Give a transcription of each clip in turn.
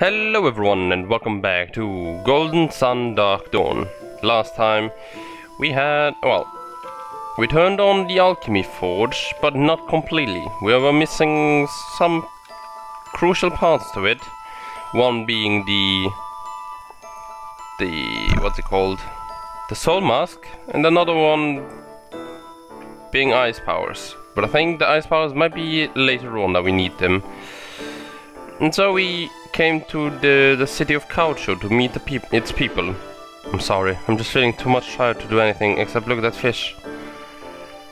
Hello everyone and welcome back to Golden Sun Dark Dawn. Last time we had, well, we turned on the alchemy forge, but not completely. We were missing some crucial parts to it. One being the, the, what's it called? The soul mask, and another one being ice powers. But I think the ice powers might be later on that we need them. And so we came to the, the city of Kaocho to meet the peop its people. I'm sorry, I'm just feeling too much tired to do anything except look at that fish.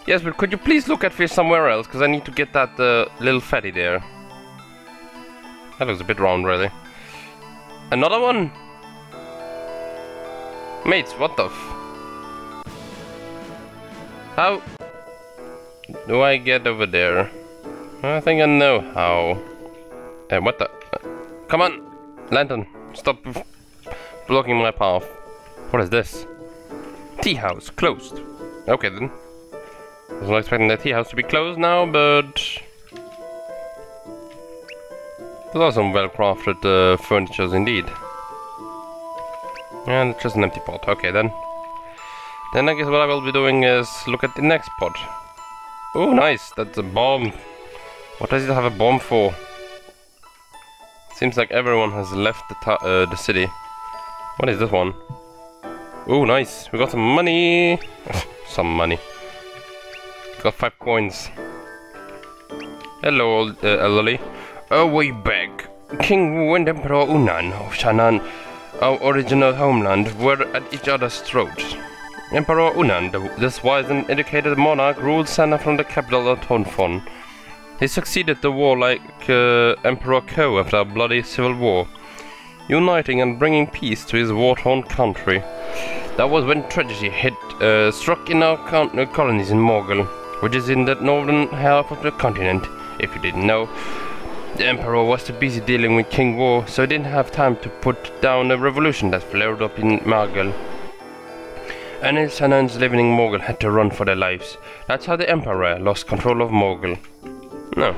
Yes, but could you please look at fish somewhere else? Because I need to get that uh, little fatty there. That looks a bit round, really. Another one? Mates, what the. How... Do I get over there? I think I know how. Hey, what the... Come on! Lantern, stop blocking my path. What is this? Tea house, closed. Okay then. I was not expecting the tea house to be closed now, but... Those are some well-crafted uh, furnitures indeed. And it's just an empty pot. Okay then. Then I guess what I will be doing is look at the next pot. Oh, nice. That's a bomb. What does it have a bomb for? Seems like everyone has left the, uh, the city. What is this one? Oh, nice. We got some money. some money. Got five coins. Hello, old, uh, elderly. Way back, King and Emperor Unan of Shannan, our original homeland, were at each other's throats. Emperor Unan, this wise and educated monarch, ruled Sana from the capital of Tonfon. He succeeded the warlike uh, Emperor Ko after a bloody civil war, uniting and bringing peace to his war-torn country. That was when tragedy hit, uh, struck in our uh, colonies in Morgal, which is in the northern half of the continent, if you didn't know. The Emperor was too busy dealing with King War, so he didn't have time to put down a revolution that flared up in Morgal. And his tenants living in Morgal had to run for their lives. That's how the Emperor lost control of Morgal. No.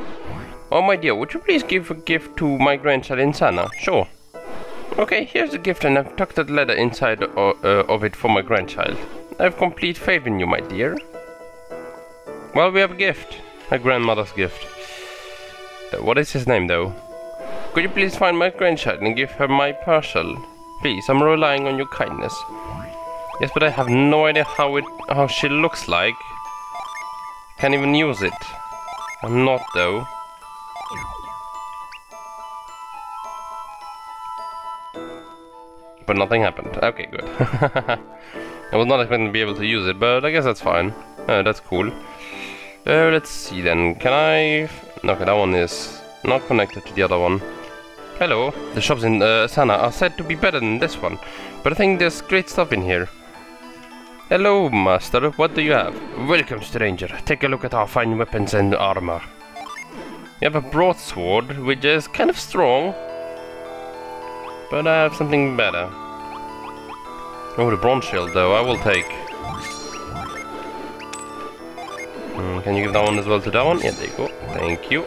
Oh my dear, would you please give a gift to my grandchild Insana? Sure. Okay, here's the gift and I've tucked that letter inside uh, uh, of it for my grandchild. I have complete faith in you, my dear. Well, we have a gift. My grandmother's gift. Uh, what is his name, though? Could you please find my grandchild and give her my parcel? Please, I'm relying on your kindness. Yes, but I have no idea how it how she looks like. Can't even use it. I'm not though. But nothing happened. Okay, good. I was not expecting to be able to use it, but I guess that's fine. Uh, that's cool. Uh, let's see then. Can I... Okay, that one is not connected to the other one. Hello. The shops in uh, Sana are said to be better than this one, but I think there's great stuff in here. Hello, master. What do you have? Welcome, stranger. Take a look at our fine weapons and armor. You have a broadsword, which is kind of strong. But I have something better. Oh, the bronze shield, though, I will take. Mm, can you give that one as well to that one? Yeah, there you go. Thank you.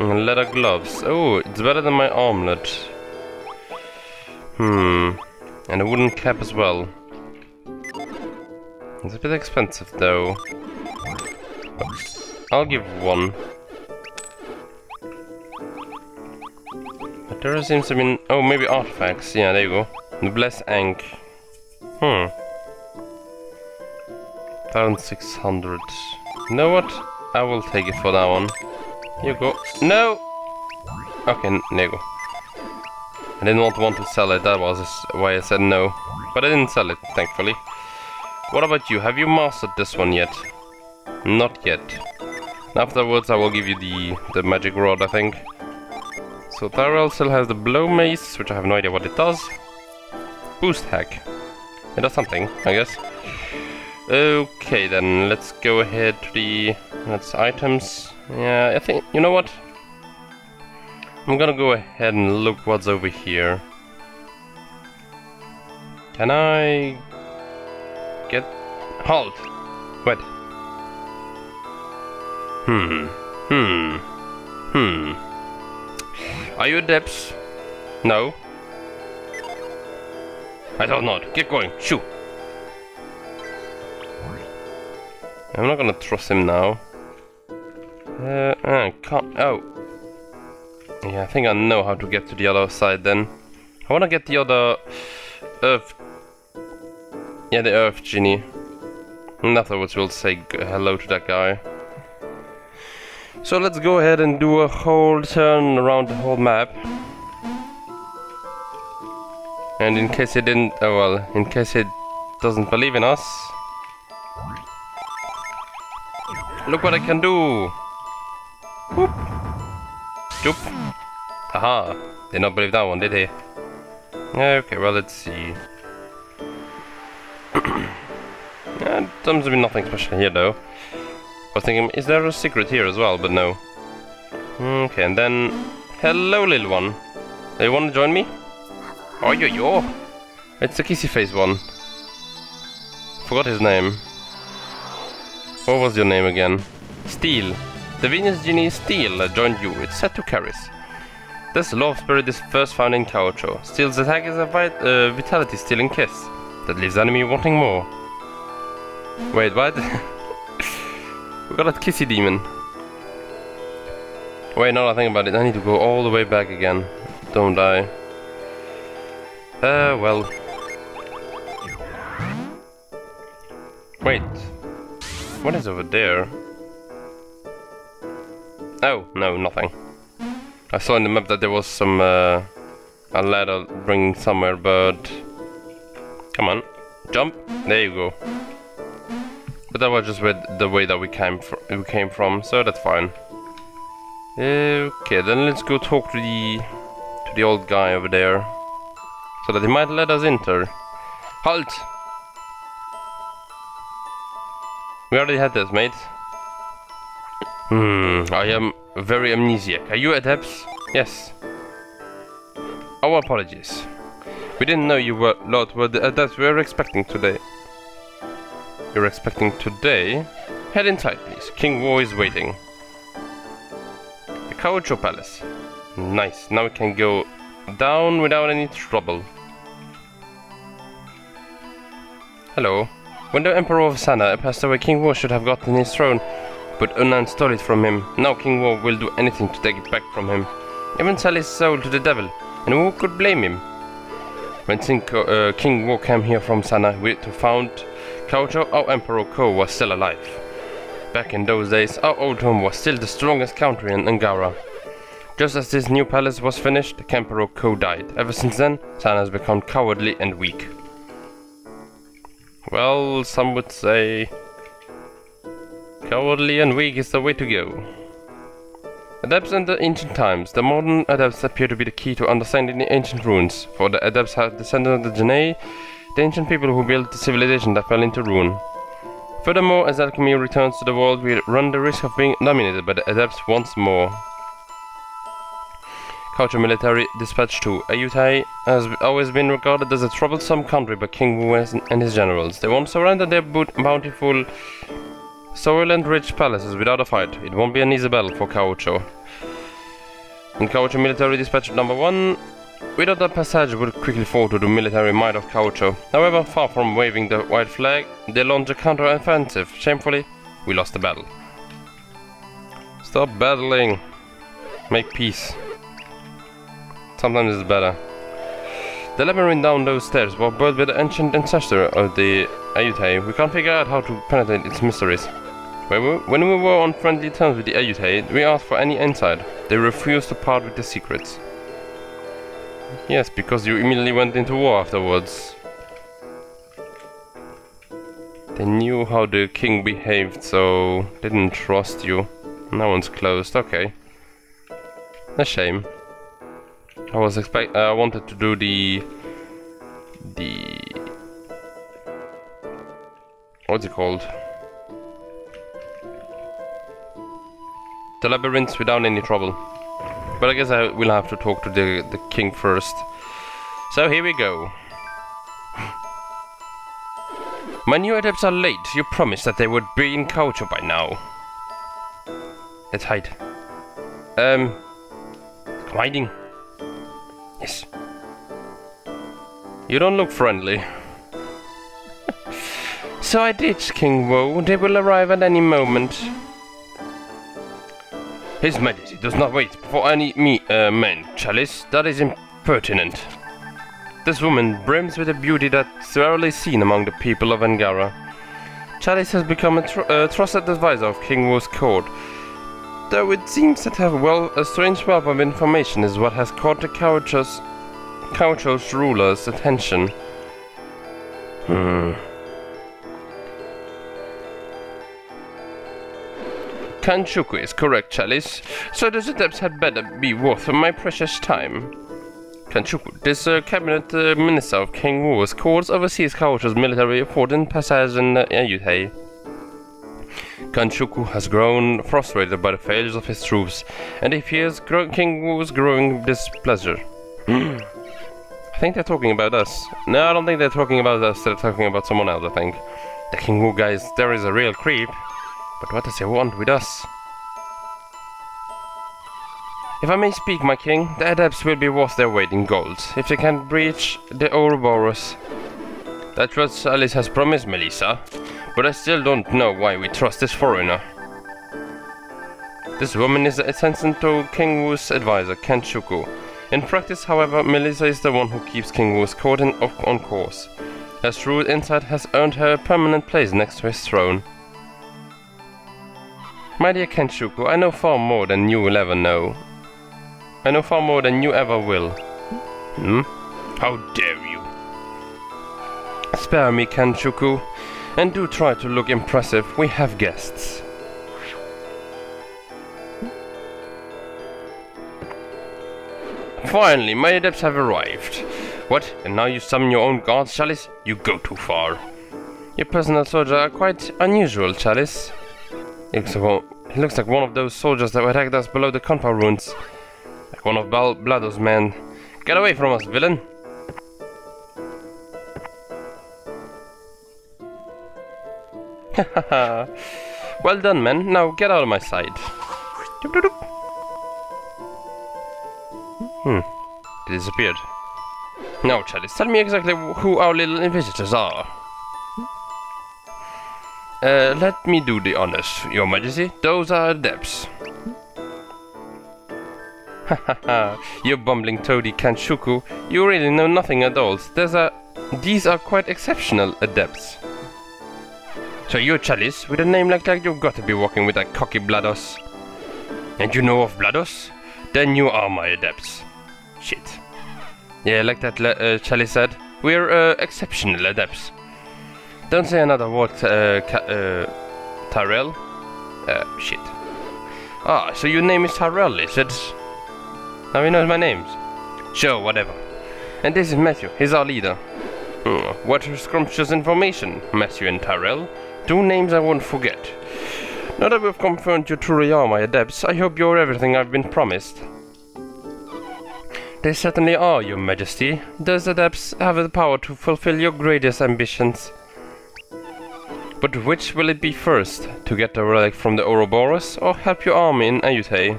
Mm, leather gloves. Oh, it's better than my armlet. Hmm. And a wooden cap as well. It's a bit expensive though. I'll give one. But there seems to be... Oh, maybe artifacts. Yeah, there you go. The Bless Ankh. Hmm. 1600. You know what? I will take it for that one. You go. No! Okay, there you go. I didn't want, want to sell it, that was why I said no. But I didn't sell it, thankfully. What about you? Have you mastered this one yet? Not yet. Afterwards I will give you the, the magic rod, I think. So Tyrell still has the blow mace, which I have no idea what it does. Boost hack. It does something, I guess. Okay then, let's go ahead to the... That's items. Yeah, I think... You know what? I'm gonna go ahead and look what's over here. Can I. Halt! What? Hmm. Hmm. Hmm. Are you adepts? No. I thought not. Get going. Shoot. I'm not gonna trust him now. Uh, uh, can't. Oh. Yeah, I think I know how to get to the other side then. I wanna get the other Earth. Yeah, the Earth Genie. In other we'll say hello to that guy. So let's go ahead and do a whole turn around the whole map. And in case he didn't, oh well, in case he doesn't believe in us, look what I can do! Whoop! Joop! Haha! Did not believe that one, did he? Okay, well, let's see. Seems to be nothing special here, though. I was thinking, is there a secret here as well? But no. Okay, and then... Hello, little one. Do you want to join me? Oh, yo, yo! It's the kissy face one. Forgot his name. What was your name again? Steel. The Venus Genie Steel joined you. It's set to Karis. This love spirit is first found in Kaocho. Steel's attack is a vit uh, vitality stealing kiss that leaves enemy wanting more. Wait, what? we got a kissy demon. Wait, now I think about it, I need to go all the way back again. Don't die. Uh, well. Wait. What is over there? Oh, no, nothing. I saw in the map that there was some, uh, a ladder bringing somewhere, but... Come on, jump, there you go. But that was just with the way that we came, we came from, so that's fine. Okay, then let's go talk to the, to the old guy over there. So that he might let us enter. Halt! We already had this, mate. Hmm, I am very amnesiac. Are you adepts? Yes. Our apologies. We didn't know you were Lord were the adepts we were expecting today. You're expecting today? Head inside, please. King War is waiting. The Kaocho Palace. Nice. Now we can go down without any trouble. Hello. When the Emperor of Sana passed away, King War should have gotten his throne, but Unan stole it from him. Now King War will do anything to take it back from him. Even sell his soul to the devil, and who could blame him? When uh, King War came here from Sana to found Kaocho, our Emperor Ko was still alive. Back in those days, our old home was still the strongest country in Angara. Just as this new palace was finished, Emperor Ko died. Ever since then, Sana has become cowardly and weak. Well, some would say cowardly and weak is the way to go. Adepts in the ancient times. The modern adepts appear to be the key to understanding the ancient ruins, for the adepts have descendants of the Janae, the ancient people who built the civilization that fell into ruin. Furthermore, as alchemy returns to the world, we run the risk of being dominated by the adepts once more. Kaocho Military Dispatch 2. Ayutthaya has always been regarded as a troublesome country by King Wu and his generals. They won't surrender their bountiful soil and rich palaces without a fight. It won't be an easy battle for Kaocho. In Kaocho Military Dispatch number 1, without that passage would quickly fall to the military might of Kaocho. However, far from waving the white flag, they launched a counter-offensive. Shamefully, we lost the battle. Stop battling. Make peace. Sometimes it's better. The labyrinth down those stairs was built by the ancient ancestor of the Ayutthaya. We can't figure out how to penetrate its mysteries. When we were on friendly terms with the Ayutthaya, we asked for any insight. They refused to part with the secrets. Yes, because you immediately went into war afterwards. They knew how the king behaved, so didn't trust you. That one's closed, okay. A shame. I was expect uh, I wanted to do the the what's it called? The labyrinths without any trouble. But I guess I will have to talk to the the king first. So here we go. My new adepts are late. You promised that they would be in Kaocho by now. Let's hide. Um, hiding. Yes. You don't look friendly. so I did, King Woe. They will arrive at any moment. His Majesty does not wait for any me uh, men, Chalice. That is impertinent. This woman brims with a beauty that's rarely seen among the people of Angara. Chalice has become a tr uh, trusted advisor of King Wu's court, though it seems that her well, a strange wealth of information is what has caught the Kaocho's ruler's attention. Hmm. Kanchuku is correct, Chalice, so the steps had better be worth my precious time. Kanchuku, this uh, cabinet uh, minister of King Wu's courts oversees Kaocho's military effort in Passage and uh, Yutei. Kanchuku has grown frustrated by the failures of his troops, and he fears King Wu's growing displeasure. I think they're talking about us. No, I don't think they're talking about us, they're talking about someone else, I think. The King Wu guy there is a real creep. But what does he want with us? If I may speak, my king, the adepts will be worth their weight in gold, if they can breach the Ouroboros. That's what Alice has promised, Melissa, but I still don't know why we trust this foreigner. This woman is the assistant to King Wu's advisor, Kanchuku. In practice, however, Melissa is the one who keeps King Wu's court on course. Her shrewd insight has earned her a permanent place next to his throne. My dear Kanchuku, I know far more than you will ever know. I know far more than you ever will. Hmm? How dare you? Spare me, Kanchuku, and do try to look impressive. We have guests. Finally, my adepts have arrived. What? And now you summon your own guards, Chalice? You go too far. Your personal soldiers are quite unusual, Chalice. Looks, like, he looks like one of those soldiers that attacked us below the compound ruins. Like one of Bal Blado's men. Get away from us, villain! well done, man. Now get out of my sight. Hmm. Disappeared. Now, Chalice, tell me exactly who our little visitors are. Uh, let me do the honors, your majesty. Those are adepts. Hahaha, you bumbling toady Kanchuku. You really know nothing at all. There's a... These are quite exceptional adepts. So you're Chalice, with a name like that you've got to be walking with a cocky Blados. And you know of Blados? Then you are my adepts. Shit. Yeah, like that uh, Chalice said, we're uh, exceptional adepts. Don't say another word, uh, uh, Tyrell. Uh, shit. Ah, so your name is Tyrell, is it? Now he knows my names. Sure, whatever. And this is Matthew, he's our leader. Hmm, what scrumptious information, Matthew and Tyrell. Two names I won't forget. Now that we've confirmed you truly are my adepts, I hope you're everything I've been promised. They certainly are, your majesty. Those adepts have the power to fulfill your greatest ambitions. But which will it be first? To get the relic from the Ouroboros or help your army in Ayutthaya?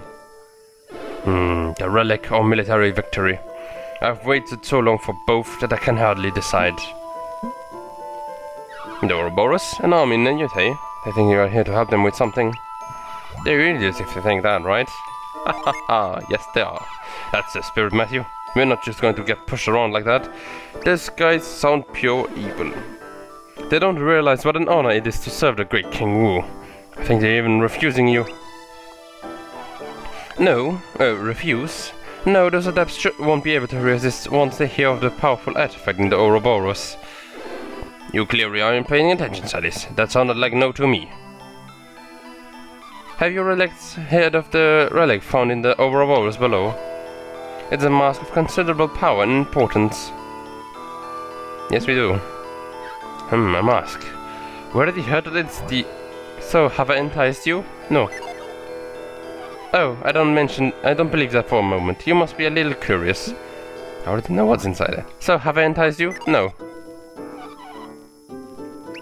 Hmm, the relic or military victory. I've waited so long for both that I can hardly decide. The Ouroboros, an army in Ayutthaya. They think you are here to help them with something. They're idiots if they think that, right? Ha ha ha, yes they are. That's the spirit, Matthew. We're not just going to get pushed around like that. These guys sound pure evil. They don't realize what an honor it is to serve the great King Wu. I think they're even refusing you. No, uh, refuse? No, those adepts won't be able to resist once they hear of the powerful artifact in the Ouroboros. You clearly aren't paying attention, Sadis. That sounded like no to me. Have you relics heard of the relic found in the Ouroboros below? It's a mask of considerable power and importance. Yes, we do. Hmm, a mask. Where did you heard that it's the... So, have I enticed you? No. Oh, I don't mention... I don't believe that for a moment. You must be a little curious. I already know what's inside it. So, have I enticed you? No.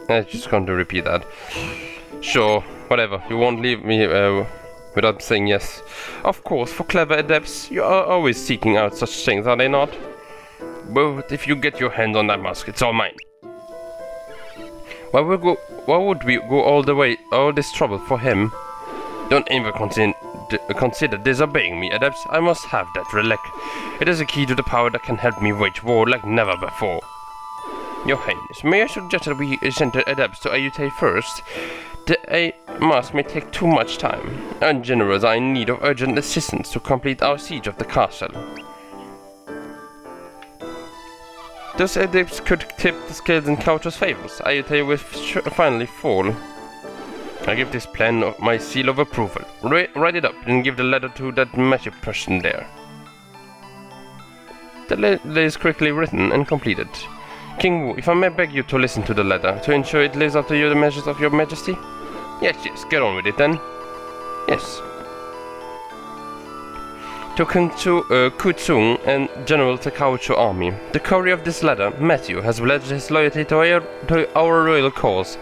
I'm just going to repeat that. Sure, whatever. You won't leave me... Uh, without saying yes. Of course, for clever adepts, you are always seeking out such things, are they not? But if you get your hands on that mask, it's all mine. Why would go? Why would we go all the way, all this trouble for him? Don't even consider, consider disobeying me, adepts. I must have that relic. It is a key to the power that can help me wage war like never before. Your Highness, may I suggest that we send the adepts to Ayutthaya first? The A may take too much time, and generals are in need of urgent assistance to complete our siege of the castle. Those adepts could tip the scales in Kaocho's favors. Ayutthaya will finally fall. I give this plan my seal of approval. Ra write it up and give the letter to that magic person there. The letter is quickly written and completed. King Wu, if I may beg you to listen to the letter, to ensure it lives up to you the measures of your majesty? Yes, yes, get on with it then. Yes to King Chu, uh, Kutsung and General Takaucho army. The courier of this letter, Matthew, has pledged his loyalty to our, to our royal cause.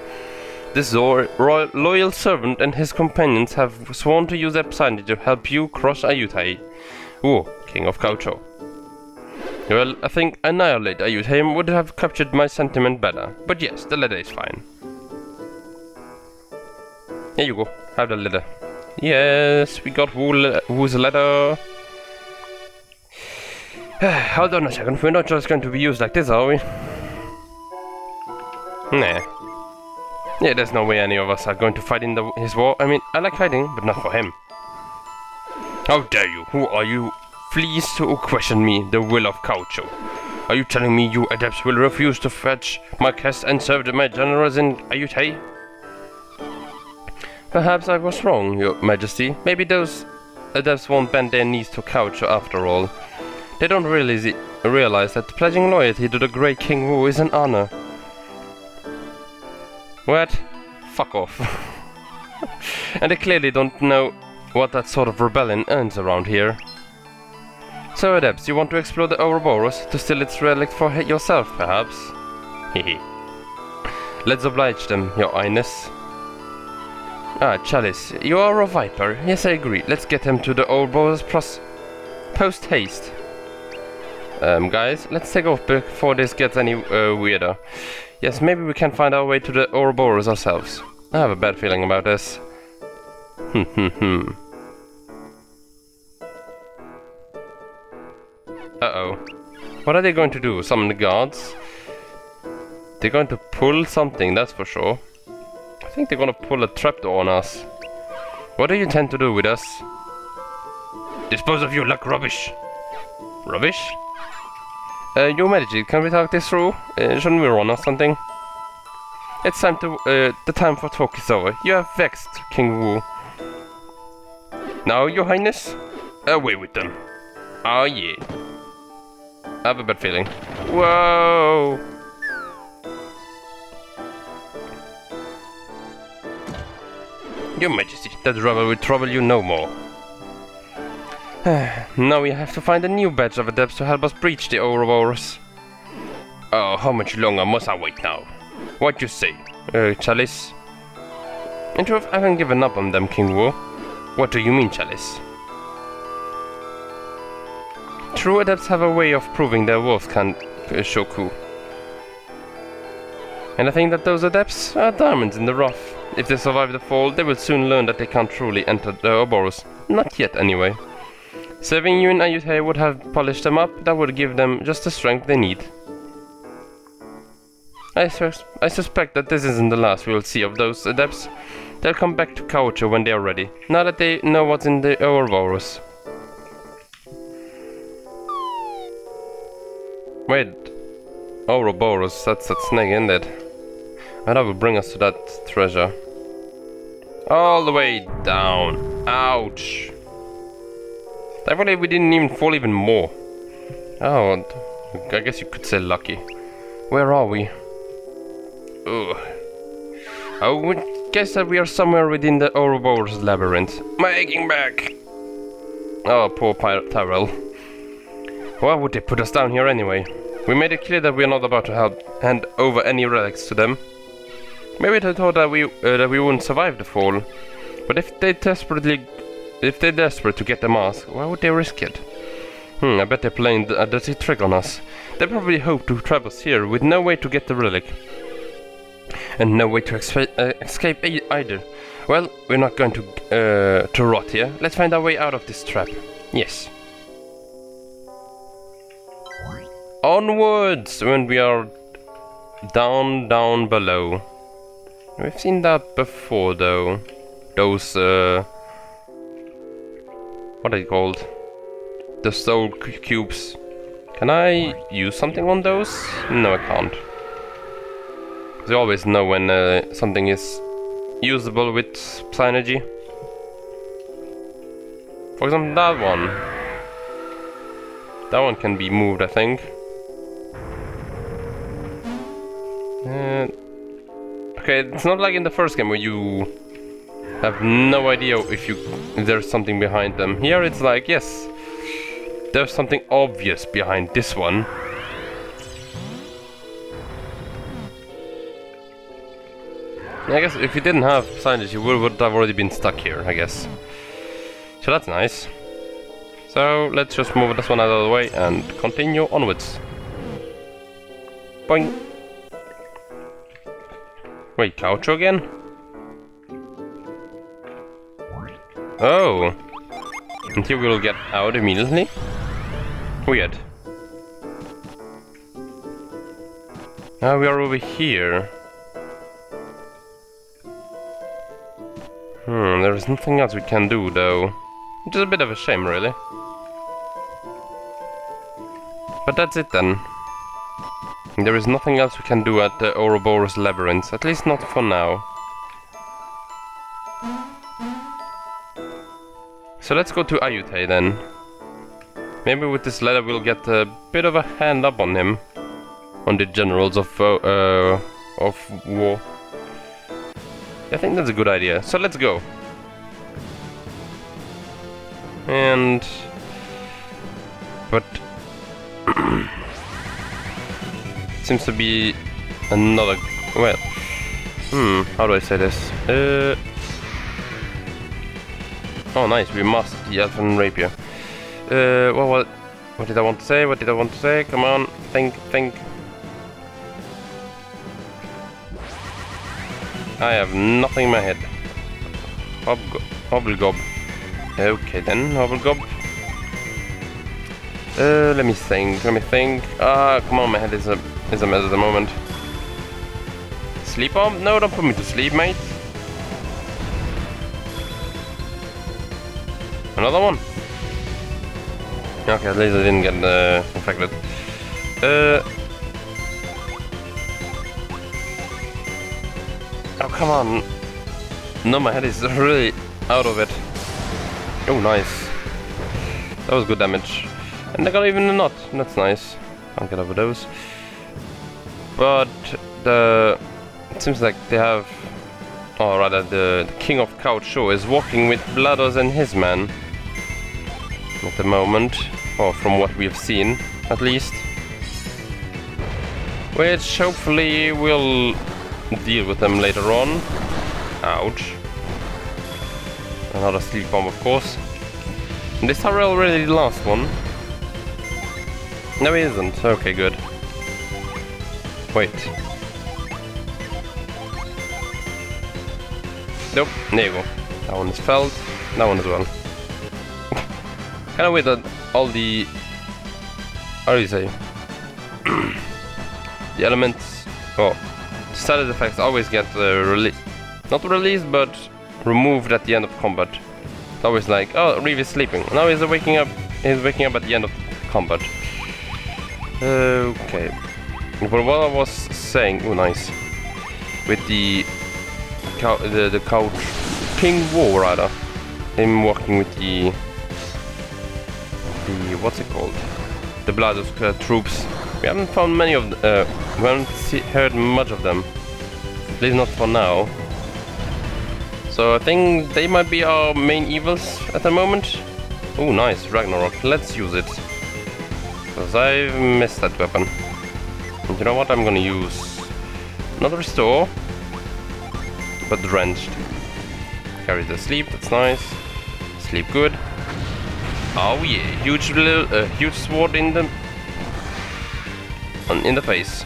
This royal, loyal servant and his companions have sworn to use their Epsani to help you crush Ayutthaya. Wu, King of Kaocho. Well, I think annihilate Ayutthaya would have captured my sentiment better. But yes, the letter is fine. Here you go, have the letter. Yes, we got Wu, Wu's letter. Hold on a second, we're not just going to be used like this, are we? Nah. Yeah, there's no way any of us are going to fight in the, his war. I mean, I like fighting, but not for him. How dare you? Who are you? Please to question me, the will of Kaocho. Are you telling me you adepts will refuse to fetch my quest and serve my generals in Ayutthaya? Perhaps I was wrong, your majesty. Maybe those adepts won't bend their knees to Kaocho after all. They don't really realize that pledging loyalty to the great King Wu is an honor. What? Fuck off. and they clearly don't know what that sort of rebellion earns around here. So Adepts, you want to explore the Ouroboros to steal its relic for yourself, perhaps? Hehe. Let's oblige them, your highness. Ah, Chalice, you are a viper. Yes, I agree. Let's get him to the Ouroboros post haste. Um, guys, let's take off before this gets any uh, weirder. Yes, maybe we can find our way to the Ouroboros ourselves. I have a bad feeling about this. Hmm hmm hmm. Uh-oh. What are they going to do? Summon the guards? They're going to pull something, that's for sure. I think they're gonna pull a trapdoor on us. What do you intend to do with us? Dispose of you like rubbish. Rubbish? Uh, Your Majesty, can we talk this through? Uh, shouldn't we run or something? It's time to, uh, the time for talk is over. You have vexed King Wu. Now, Your Highness, away with them. Oh yeah. I have a bad feeling. Whoa! Your Majesty, that rebel will trouble you no more. now we have to find a new batch of adepts to help us breach the Ouroboros. Oh, how much longer must I wait now? What do you say, uh, Chalice? In truth, I haven't given up on them, King Wu. What do you mean, Chalice? True adepts have a way of proving their worth, Kan uh, Shoku. And I think that those adepts are diamonds in the rough. If they survive the fall, they will soon learn that they can't truly enter the Ouroboros. Not yet, anyway. Serving you in Ayutthaya would have polished them up, that would give them just the strength they need. I, sus I suspect that this isn't the last we will see of those adepts. They'll come back to Kaocho when they are ready, now that they know what's in the Ouroboros. Wait, Ouroboros, that's that snake, isn't it? And that will bring us to that treasure. All the way down. Ouch. Thankfully we didn't even fall even more. Oh, I guess you could say lucky. Where are we? Ugh. I would guess that we are somewhere within the Ouroboros labyrinth. My aching back! Oh, poor Tyrell. Why would they put us down here anyway? We made it clear that we are not about to help hand over any relics to them. Maybe they thought that we uh, that we wouldn't survive the fall. But if they desperately if they're desperate to get the mask, why would they risk it? Hmm, I bet they're playing a dirty trick on us. They probably hope to trap us here with no way to get the relic. And no way to uh, escape either. Well, we're not going to uh, to rot here. Let's find our way out of this trap. Yes. Onwards when we are down, down below. We've seen that before though. Those, uh... What are they called? The soul cubes. Can I use something on those? No, I can't. You always know when uh, something is usable with Psynergy. For example, that one. That one can be moved, I think. Uh, okay, it's not like in the first game where you have no idea if you if there's something behind them. Here it's like, yes, there's something obvious behind this one. I guess if you didn't have Psynergy, you would, would have already been stuck here, I guess. So that's nice. So let's just move this one out of the way and continue onwards. Boing. Wait, Kaocho again? Oh! And here we'll get out immediately? Weird. Now we are over here. Hmm, there is nothing else we can do though. Which is a bit of a shame really. But that's it then. There is nothing else we can do at the Ouroboros Labyrinth, at least not for now. So let's go to Ayutthaya then. Maybe with this letter we'll get a bit of a hand up on him. On the generals of, uh, uh, of war. I think that's a good idea. So let's go. And... But... seems to be another... Well... Hmm, how do I say this? Uh... Oh nice, we must the Elfin Rapier. Uh, well, what, what did I want to say? What did I want to say? Come on, think, think. I have nothing in my head. Hobblegob. Okay then, Hobblegob. Uh, let me think, let me think. Ah, come on, my head is a, is a mess at the moment. Sleep on? No, don't put me to sleep, mate. Another one? Okay, at least I didn't get uh, infected. Uh... Oh, come on. No, my head is really out of it. Oh, nice. That was good damage. And I got even a knot. That's nice. Can't get over those. But the... It seems like they have... Or rather, the, the King of Kaocho is walking with Blados and his men. At the moment. Or from what we've seen, at least. Which hopefully will deal with them later on. Ouch. Another sleep bomb, of course. And this are already the last one. No, he isn't. Okay, good. Wait. Nope, there you go. That one is felled. That one as well. Kind of weird that all the... How do you say? the elements... Oh. Status effects always get uh. Not released, but removed at the end of combat. It's always like, oh, Rief is sleeping. Now he's waking up. He's waking up at the end of combat. Okay. But what I was saying, oh nice, with the the the Kaocho King War rather, him working with the the what's it called, the Blados uh, troops. We haven't found many of, uh, we haven't see, heard much of them, at least not for now. So I think they might be our main evils at the moment. Oh, nice, Ragnarok. Let's use it. Because I've missed that weapon. And you know what? I'm gonna use not restore, but drenched. Carry the sleep, that's nice. Sleep good. Oh yeah, huge little, uh, huge sword in the on, in the face.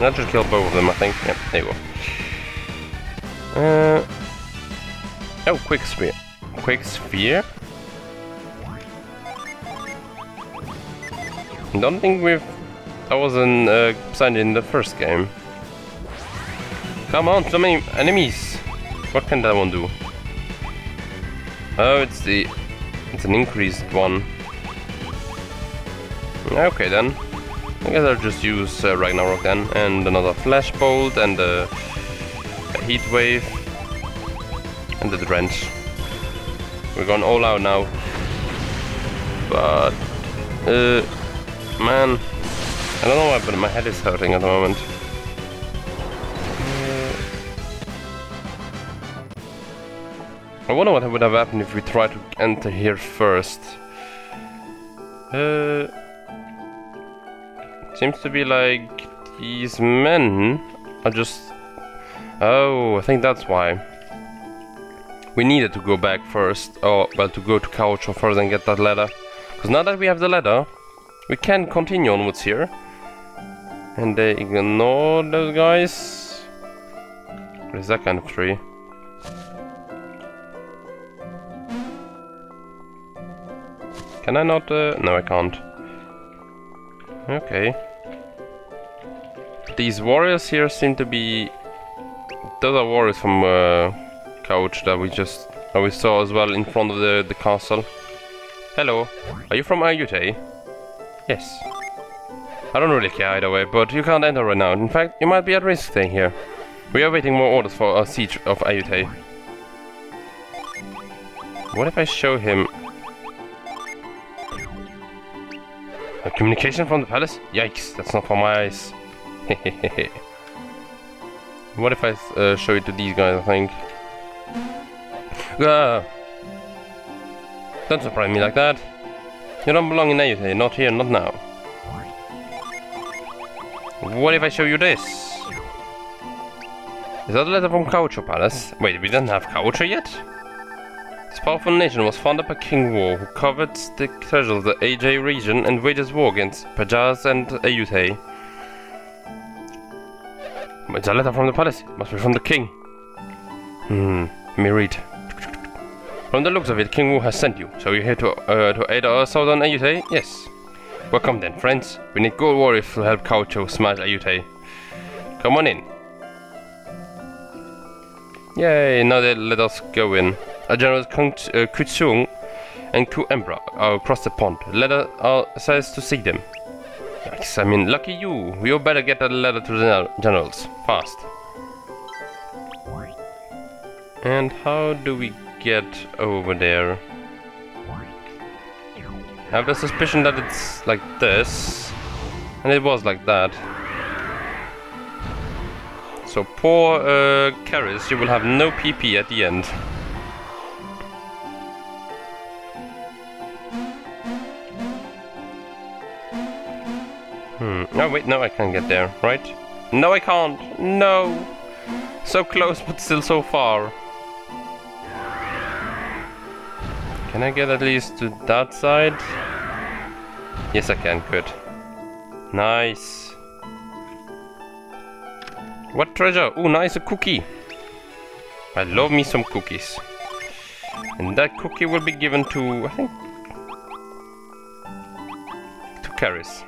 That should kill both of them, I think. Yep, there you go. Uh, oh, quick sphere. Quick sphere. Don't think we've. I wasn't uh, signed in the first game. Come on, so many enemies. What can that one do? Oh, it's the... It's an increased one. Okay then. I guess I'll just use uh, Ragnarok then. And another Flash Bolt and a, a Heat Wave. And the Drench. We're going all out now. But... Uh, man. I don't know why, but my head is hurting at the moment. I wonder what would have happened if we tried to enter here first. Uh, seems to be like these men are just... Oh, I think that's why. We needed to go back first, oh, well, to go to Kaocho first and get that ladder. Because now that we have the ladder, we can continue onwards here. And they ignore those guys. What is that kind of tree? Can I not? Uh, no, I can't. Okay. These warriors here seem to be... Those are warriors from uh, Kaocho that we just... Uh, we saw as well in front of the, the castle. Hello. Are you from Ayute? Yes. I don't really care either way, but you can't enter right now. In fact, you might be at risk staying here. We are waiting more orders for a siege of Ayute. What if I show him communication from the palace? Yikes, that's not for my eyes. what if I uh, show it to these guys, I think? Ah! Don't surprise me like that. You don't belong in Ayutthaya, not here, not now. What if I show you this? Is that a letter from Kaocho Palace? Wait, we don't have Kaocho yet? Powerful nation was founded by King War, who covered the treasures of the AJ region and waged war against Pajas and Ayutthaya. It's a letter from the palace. Must be from the king. Hmm, let me read. From the looks of it, King Wu has sent you. So you're here to, uh, to aid our southern Ayutthaya? Yes. Welcome then, friends. We need good warriors to help Kaocho smash Ayutthaya. Come on in. Yay, now they let us go in. Our generals Kung uh, and Ku Emperor are across the pond. Letter uh, says to see them. Yikes, I mean, lucky you. You better get a letter to the generals. Fast. And how do we get over there? I have a suspicion that it's like this. And it was like that. So poor uh, Karis, you will have no PP at the end. Hmm. Oh wait, no I can't get there, right? No I can't! No! So close but still so far. Can I get at least to that side? Yes I can, good. Nice. What treasure? Oh nice, a cookie! I love me some cookies. And that cookie will be given to, I think, to Karis.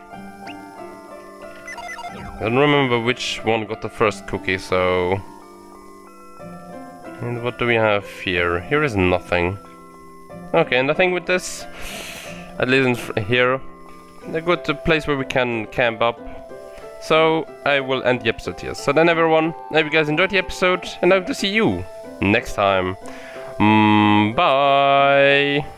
I don't remember which one got the first cookie, so... And what do we have here? Here is nothing. Okay, nothing with this. At least here. A good place where we can camp up. So, I will end the episode here. So then everyone, I hope you guys enjoyed the episode, and I hope to see you next time. Mm, bye!